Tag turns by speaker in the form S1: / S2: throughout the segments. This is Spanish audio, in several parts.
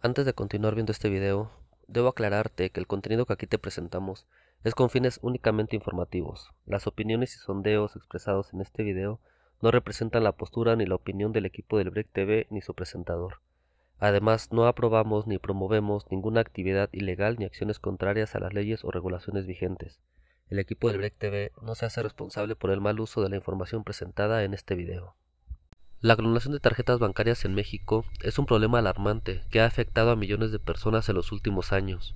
S1: Antes de continuar viendo este video, debo aclararte que el contenido que aquí te presentamos es con fines únicamente informativos. Las opiniones y sondeos expresados en este video no representan la postura ni la opinión del equipo del Break TV ni su presentador. Además, no aprobamos ni promovemos ninguna actividad ilegal ni acciones contrarias a las leyes o regulaciones vigentes. El equipo del Break TV no se hace responsable por el mal uso de la información presentada en este video. La clonación de tarjetas bancarias en México es un problema alarmante que ha afectado a millones de personas en los últimos años.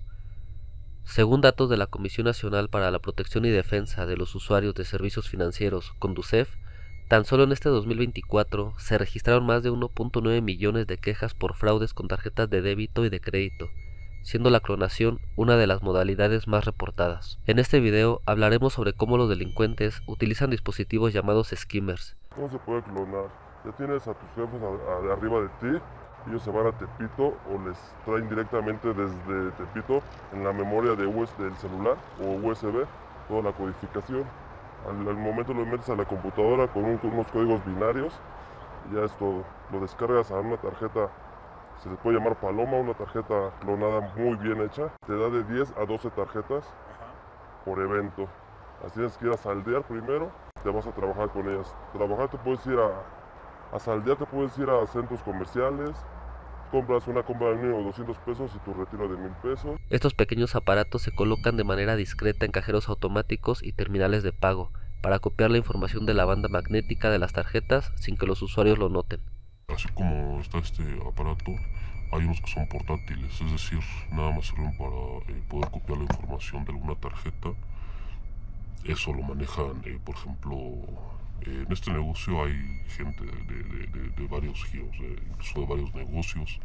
S1: Según datos de la Comisión Nacional para la Protección y Defensa de los Usuarios de Servicios Financieros, Conducef, tan solo en este 2024 se registraron más de 1.9 millones de quejas por fraudes con tarjetas de débito y de crédito, siendo la clonación una de las modalidades más reportadas. En este video hablaremos sobre cómo los delincuentes utilizan dispositivos llamados skimmers.
S2: ¿Cómo se puede clonar? Ya tienes a tus jefes a- a- arriba de ti, ellos se van a Tepito o les traen directamente desde Tepito en la memoria de US del celular o USB toda la codificación. Al, al momento lo metes a la computadora con, un- con unos códigos binarios y ya es todo. Lo descargas a una tarjeta, se le puede llamar Paloma, una tarjeta clonada muy bien hecha. Te da de 10 a 12 tarjetas por evento. Así tienes que ir a saldear primero, te vas a trabajar con ellas. Trabajar te puedes ir a, a saldear, te puedes ir a centros comerciales, compras una compra de mínimo 200 pesos y tu retiro de 1000 pesos.
S1: Estos pequeños aparatos se colocan de manera discreta en cajeros automáticos y terminales de pago para copiar la información de la banda magnética de las tarjetas sin que los usuarios lo noten.
S3: Así como está este aparato, hay unos que son portátiles, es decir, nada más sirven para eh, poder copiar la información de alguna tarjeta. Eso lo manejan, eh, por ejemplo, en este negocio hay gente de, de- de- de varios giros, incluso de varios negocios.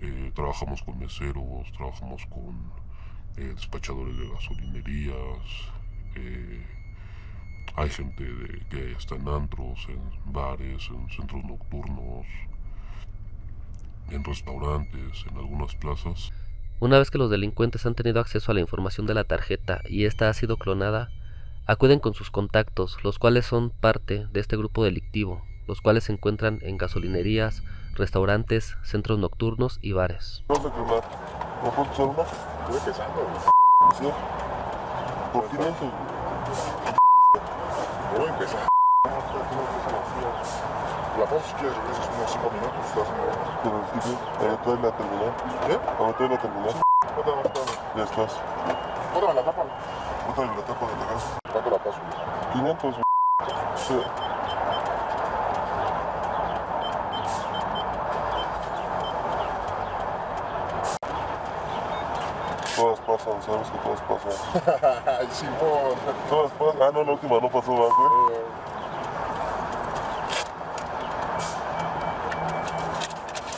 S3: Eh, trabajamos con meseros, trabajamos con eh, despachadores de gasolinerías. eh, hay gente que está en antros, en bares, en centros nocturnos, en restaurantes, en algunas plazas.
S1: Una vez que los delincuentes han tenido acceso a la información de la tarjeta y ésta ha sido clonada, acuden con sus contactos, los cuales son parte de este grupo delictivo, los cuales se encuentran en gasolinerías, restaurantes, centros nocturnos y bares.
S2: ¿Vas a clonar? ¿Me puedes usar una?
S4: Estuve pensando, güey.
S2: Sí. Por 500.
S4: Voy a empezar. La pausa si quieres regresas unos 5 minutos, estás en
S2: el la la terminal.
S4: ¿Cuánto la tapa?
S2: Ya estás.
S4: ¿Cuánto la tapa?
S2: La de.
S4: ¿Cuánto la paso?
S2: 500. Sí. Todas pasan, sabes que todas pasan.
S4: Ay, Simón.
S2: Todas pasan. Ah, no, la última no pasó, ¿verdad, güey?
S4: Eh,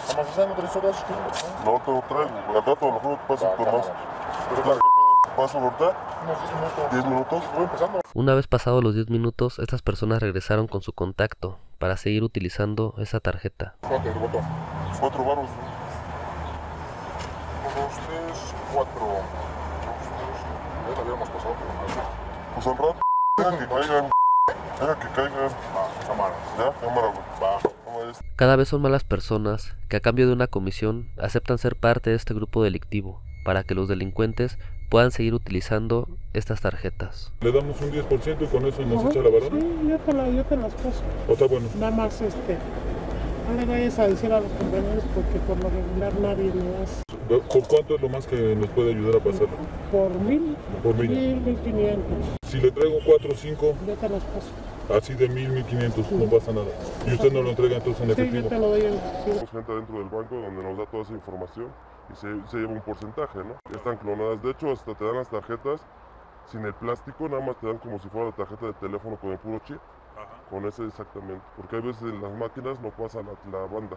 S4: Vamos a hacer otras horas. ¿no?
S2: No, te lo traigo. Al rato a lo mejor te paso
S4: Va,
S2: por
S4: va,
S2: más.
S4: va.
S2: Pero
S4: Pero
S2: ¿qué pedo? ¿Paso ahorita?
S4: Unos 10 minutos.
S2: ¿10 minutos?
S4: Voy empezando.
S1: Una vez pasados los 10 minutos, estas personas regresaron con su contacto para seguir utilizando esa tarjeta.
S4: ¿Cuánto el botón?
S2: Cuatro baros.
S4: 1, 2, 3, 4. 2, 3. Ya la habíamos pasado, pero no.
S2: Pues al rato. Deja que caigan. Deja que caigan.
S4: Va, cámara.
S2: Ya, cámara, güey.
S4: Va.
S2: Cámara, es-
S1: Cada vez son más las personas que a cambio de una comisión aceptan ser parte de este grupo delictivo para que los delincuentes puedan seguir utilizando estas tarjetas.
S5: Le damos un 10% y con eso nos echa la varona.
S6: Sí, yo te, la, yo te las paso.
S5: ¿O está bueno?
S6: Nada más, este, no le vayas a decir a los compañeros porque por lo regular nadie me hace.
S5: ¿Por cuánto es lo más que nos puede ayudar a pasarlo?
S6: Por mil,
S5: Por mil.
S6: mil, mil quinientos.
S5: Si le traigo 4 o 5,
S6: Yo te las paso.
S5: así de mil, mil quinientos, no pasa nada. Y usted no lo entrega entonces en
S6: Sí, yo
S5: efectivo.
S6: te lo doy en efectivo.
S2: Tenemos gente dentro del banco donde nos da toda esa información y se, se lleva un porcentaje, ¿no? Están clonadas. De hecho, hasta te dan las tarjetas sin el plástico, nada más te dan como si fuera la tarjeta de teléfono con el puro chip. Con ese exactamente. Porque hay veces en las máquinas no pasa la, la banda.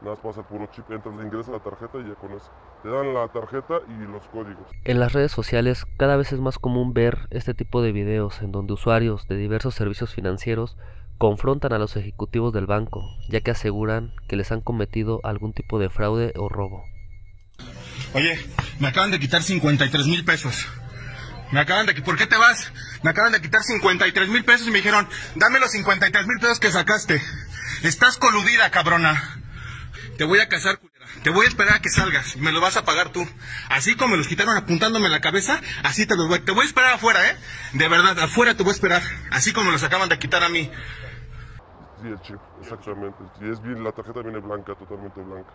S2: Nada más pasa el puro chip, entras, le ingresas la tarjeta y ya con eso. Te dan la tarjeta y los códigos.
S1: En las redes sociales cada vez es más común ver este tipo de videos en donde usuarios de diversos servicios financieros confrontan a los ejecutivos del banco, ya que aseguran que les han cometido algún tipo de fraude o robo.
S7: Oye, me acaban de quitar 53 mil pesos. Me acaban de... ¿Por qué te vas? Me acaban de quitar 53 mil pesos y me dijeron, dame los 53 mil pesos que sacaste. Estás coludida, cabrona. Te voy a casar, culera. Te voy a esperar a que salgas. Me lo vas a pagar tú. Así como me los quitaron apuntándome la cabeza, así te los voy. Te voy a esperar afuera, ¿eh? De verdad, afuera te voy a esperar. Así como los acaban de quitar a mí.
S2: Sí, el chip, exactamente. Y es bien, la tarjeta viene blanca, totalmente blanca.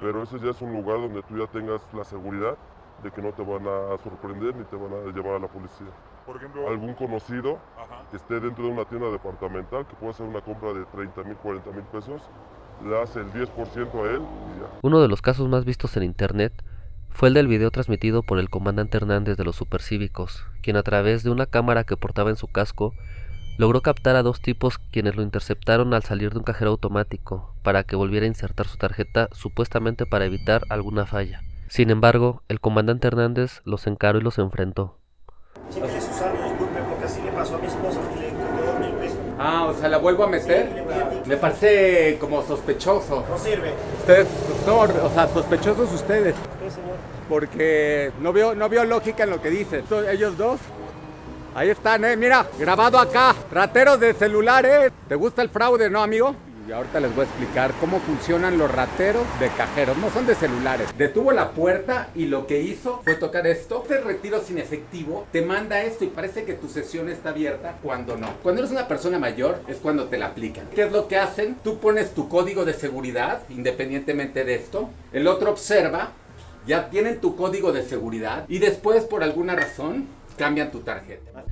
S2: Pero ese ya es un lugar donde tú ya tengas la seguridad de que no te van a sorprender ni te van a llevar a la policía.
S5: Por ejemplo,
S2: Algún conocido
S5: ajá.
S2: que esté dentro de una tienda departamental que puede hacer una compra de 30 mil, 40 mil pesos, le hace el 10% a él y ya.
S1: Uno de los casos más vistos en internet fue el del video transmitido por el comandante Hernández de los Supercívicos, quien a través de una cámara que portaba en su casco logró captar a dos tipos quienes lo interceptaron al salir de un cajero automático para que volviera a insertar su tarjeta supuestamente para evitar alguna falla. Sin embargo, el comandante Hernández los encaró y los enfrentó.
S8: Chéquele Susana, disculpe, porque así le pasó a mi esposa, le quitó dos mil pesos.
S9: Ah, o sea, ¿la vuelvo a meter? Me parece como sospechoso.
S8: No sirve.
S9: Ustedes, no, o sea, sospechosos ustedes.
S8: ¿Qué, señor?
S9: Porque no veo, no veo lógica en lo que dicen. Ellos dos. Ahí están, eh. Mira, grabado acá. Rateros de celulares. ¿Te gusta el fraude, no, amigo? Y ahorita les voy a explicar cómo funcionan los rateros de cajeros. No son de celulares. Detuvo la puerta y lo que hizo fue tocar esto. Este retiro sin efectivo te manda esto y parece que tu sesión está abierta cuando no. Cuando eres una persona mayor es cuando te la aplican. ¿Qué es lo que hacen? Tú pones tu código de seguridad independientemente de esto. El otro observa ya tienen tu código de seguridad y después por alguna razón cambian tu tarjeta.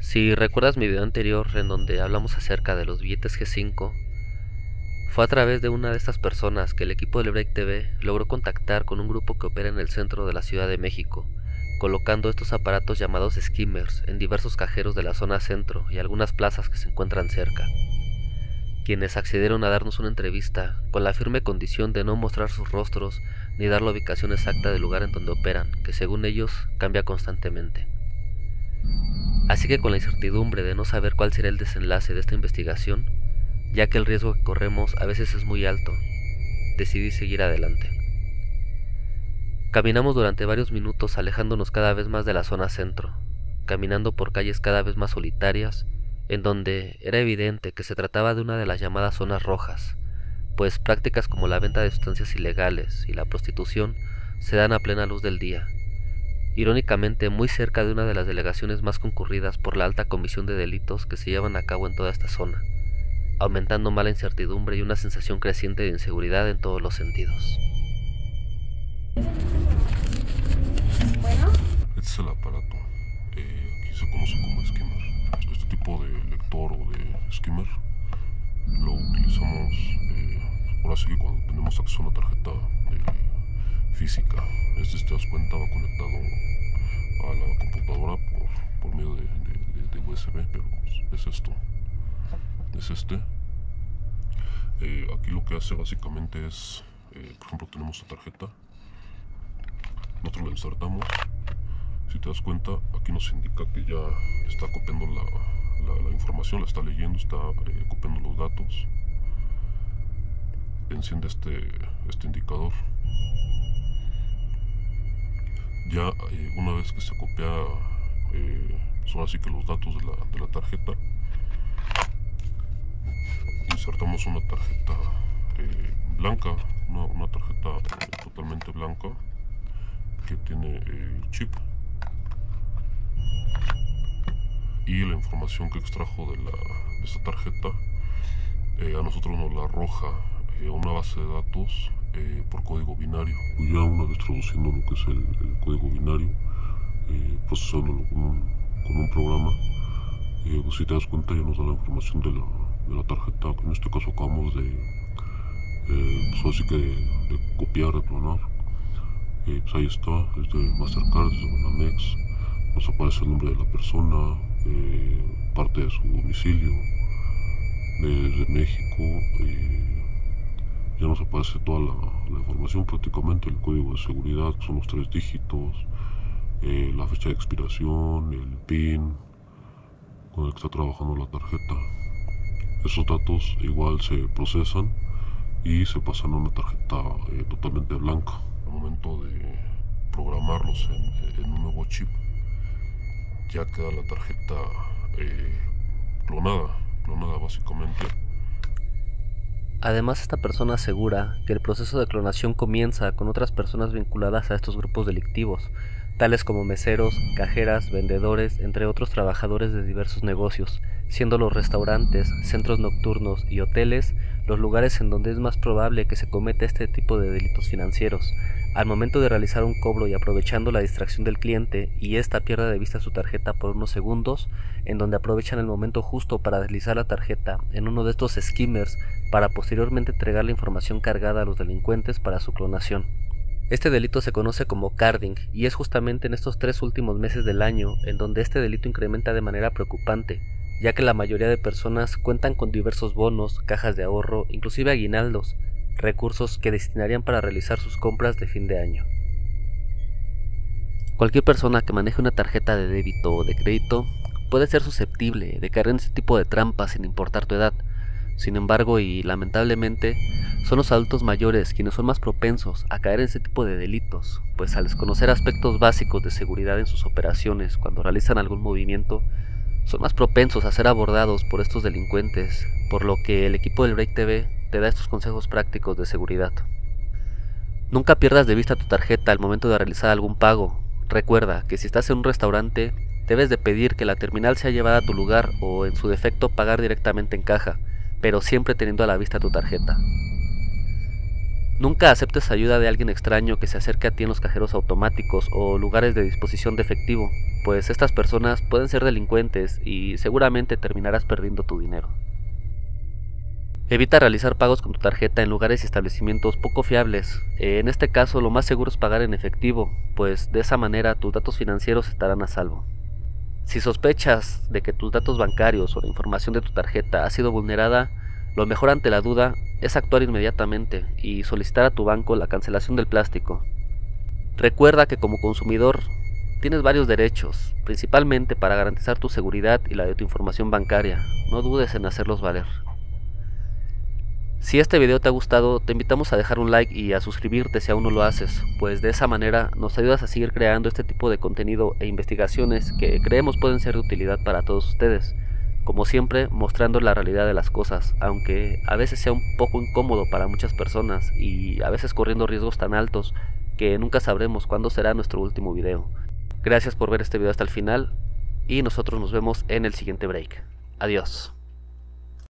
S1: Si recuerdas mi video anterior en donde hablamos acerca de los billetes G5, fue a través de una de estas personas que el equipo del Break TV logró contactar con un grupo que opera en el centro de la Ciudad de México, colocando estos aparatos llamados skimmers en diversos cajeros de la zona centro y algunas plazas que se encuentran cerca, quienes accedieron a darnos una entrevista con la firme condición de no mostrar sus rostros ni dar la ubicación exacta del lugar en donde operan, que según ellos cambia constantemente. Así que con la incertidumbre de no saber cuál será el desenlace de esta investigación, ya que el riesgo que corremos a veces es muy alto, decidí seguir adelante. Caminamos durante varios minutos alejándonos cada vez más de la zona centro, caminando por calles cada vez más solitarias, en donde era evidente que se trataba de una de las llamadas zonas rojas, pues prácticas como la venta de sustancias ilegales y la prostitución se dan a plena luz del día, irónicamente muy cerca de una de las delegaciones más concurridas por la alta comisión de delitos que se llevan a cabo en toda esta zona, aumentando mala incertidumbre y una sensación creciente de inseguridad en todos los sentidos.
S3: Este es el aparato. eh, aquí se conoce como skimmer. Este tipo de lector o de skimmer lo utilizamos eh, ahora sí que cuando tenemos acceso a una tarjeta física. Este, si te das cuenta, va conectado a la computadora por, medio de, USB, pero es esto. Es este. Eh, aquí lo que hace básicamente es, eh, por ejemplo, tenemos esta tarjeta. Nosotros la insertamos si te das cuenta, aquí nos indica que ya está copiando la información, la está leyendo, está eh, copiando los datos. Enciende este, este indicador. Ya eh, una vez que se copia, eh, son así que los datos de la, de la tarjeta, insertamos una tarjeta eh, blanca, una, una tarjeta totalmente blanca que tiene el chip y la información que extrajo de, la, de esta tarjeta a nosotros nos la arroja a una base de datos eh, por código binario. Ya una vez traduciendo lo que es el, código binario, eh, procesándolo con un, con programa, eh, pues si te das cuenta ya nos da la información de la, de la tarjeta, que en este caso acabamos de, eh, pues así que de, de copiar, de clonar. Eh, pues ahí está, es de Mastercard, es de Banamex, nos aparece el nombre de la persona, eh, parte de su domicilio, desde México, eh, ya nos aparece toda la, información prácticamente, el código de seguridad, que son los tres dígitos, eh, la fecha de expiración, el PIN con el que está trabajando la tarjeta. Esos datos igual se procesan y se pasan a una tarjeta eh, totalmente blanca. Al momento de programarlos en, en un nuevo chip, ya queda la tarjeta eh, clonada, clonada básicamente.
S1: Además, esta persona asegura que el proceso de clonación comienza con otras personas vinculadas a estos grupos delictivos, tales como meseros, cajeras, vendedores, entre otros trabajadores de diversos negocios, siendo los restaurantes, centros nocturnos y hoteles los lugares en donde es más probable que se cometa este tipo de delitos financieros. Al momento de realizar un cobro y aprovechando la distracción del cliente y ésta pierda de vista su tarjeta por unos segundos, en donde aprovechan el momento justo para deslizar la tarjeta en uno de estos skimmers para posteriormente entregar la información cargada a los delincuentes para su clonación. Este delito se conoce como carding y es justamente en estos tres últimos meses del año en donde este delito incrementa de manera preocupante, ya que la mayoría de personas cuentan con diversos bonos, cajas de ahorro, inclusive aguinaldos, recursos que destinarían para realizar sus compras de fin de año. Cualquier persona que maneje una tarjeta de débito o de crédito puede ser susceptible de caer en este tipo de trampas sin importar tu edad, sin embargo, y lamentablemente, son los adultos mayores quienes son más propensos a caer en ese tipo de delitos, pues al desconocer aspectos básicos de seguridad en sus operaciones cuando realizan algún movimiento, son más propensos a ser abordados por estos delincuentes, por lo que el equipo del Break TV te da estos consejos prácticos de seguridad. Nunca pierdas de vista tu tarjeta al momento de realizar algún pago. Recuerda que si estás en un restaurante, debes de pedir que la terminal sea llevada a tu lugar o en su defecto pagar directamente en caja pero siempre teniendo a la vista tu tarjeta. Nunca aceptes ayuda de alguien extraño que se acerque a ti en los cajeros automáticos o lugares de disposición de efectivo, pues estas personas pueden ser delincuentes y seguramente terminarás perdiendo tu dinero. Evita realizar pagos con tu tarjeta en lugares y establecimientos poco fiables. En este caso lo más seguro es pagar en efectivo, pues de esa manera tus datos financieros estarán a salvo. Si sospechas de que tus datos bancarios o la información de tu tarjeta ha sido vulnerada, lo mejor ante la duda es actuar inmediatamente y solicitar a tu banco la cancelación del plástico. Recuerda que como consumidor tienes varios derechos, principalmente para garantizar tu seguridad y la de tu información bancaria. No dudes en hacerlos valer. Si este video te ha gustado, te invitamos a dejar un like y a suscribirte si aún no lo haces, pues de esa manera nos ayudas a seguir creando este tipo de contenido e investigaciones que creemos pueden ser de utilidad para todos ustedes. Como siempre, mostrando la realidad de las cosas, aunque a veces sea un poco incómodo para muchas personas y a veces corriendo riesgos tan altos que nunca sabremos cuándo será nuestro último video. Gracias por ver este video hasta el final y nosotros nos vemos en el siguiente break. Adiós.